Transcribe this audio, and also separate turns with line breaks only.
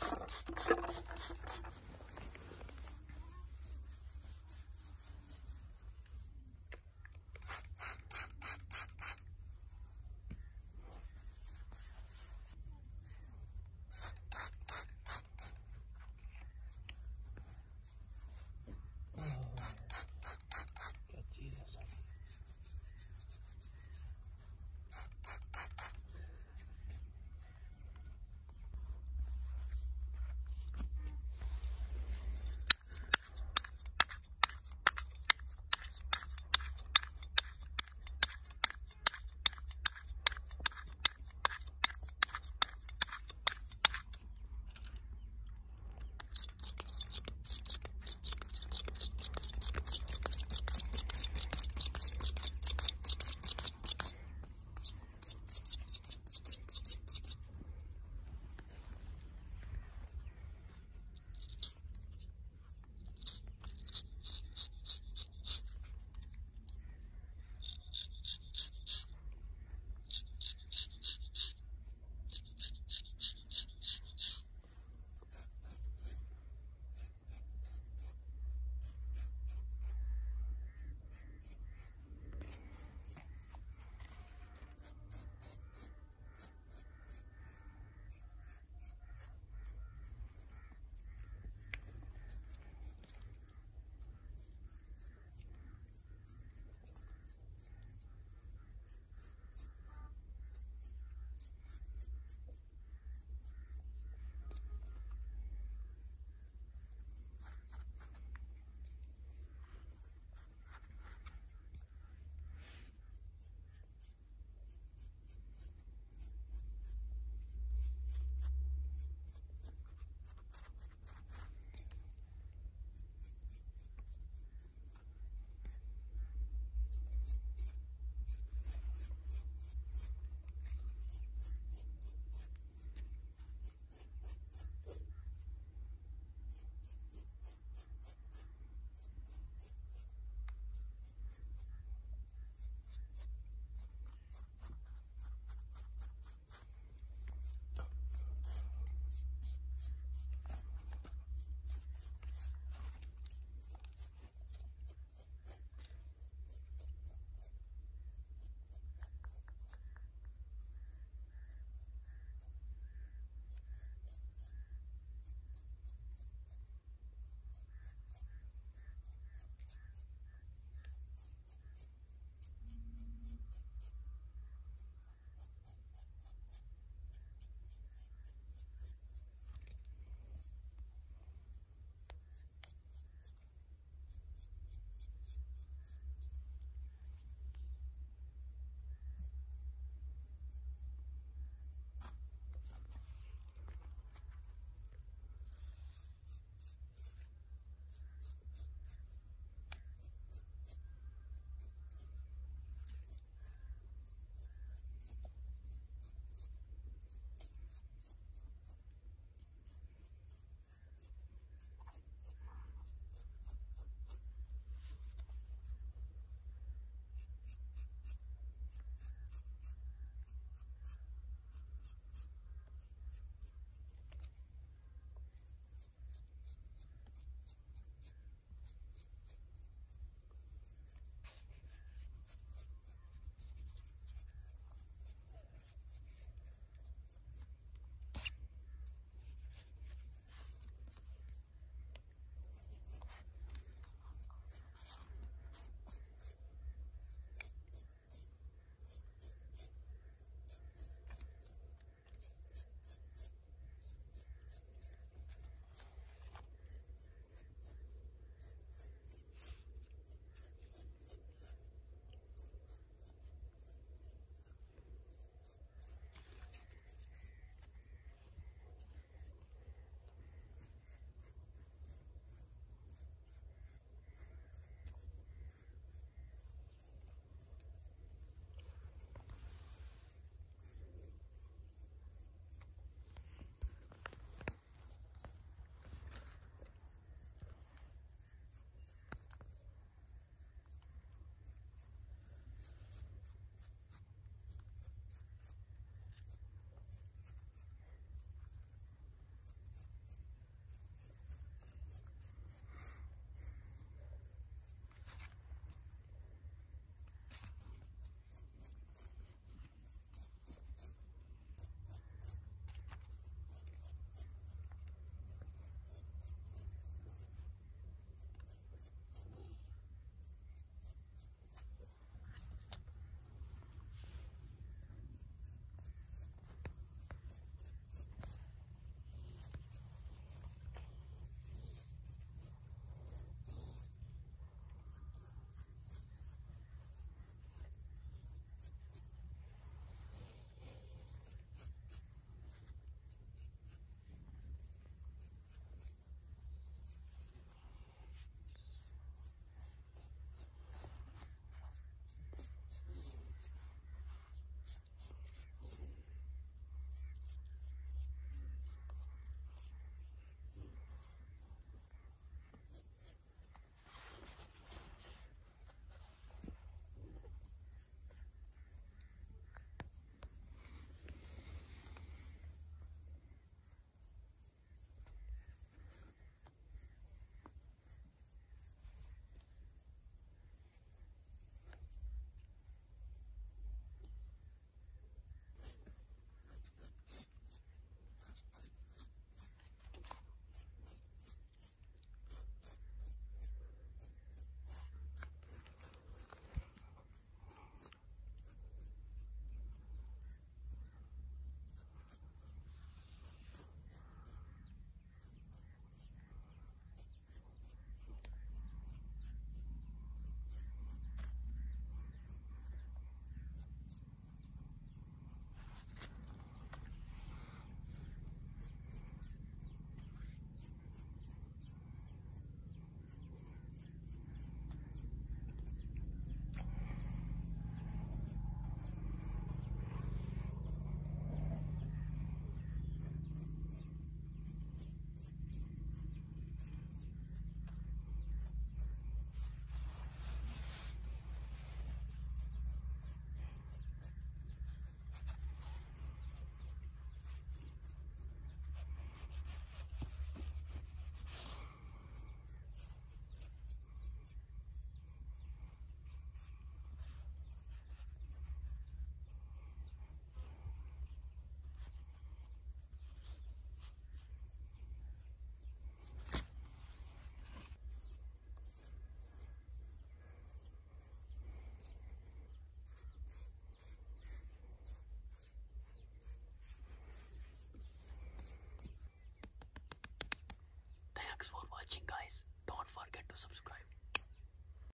Got Jesus. watching guys. Don't forget to subscribe.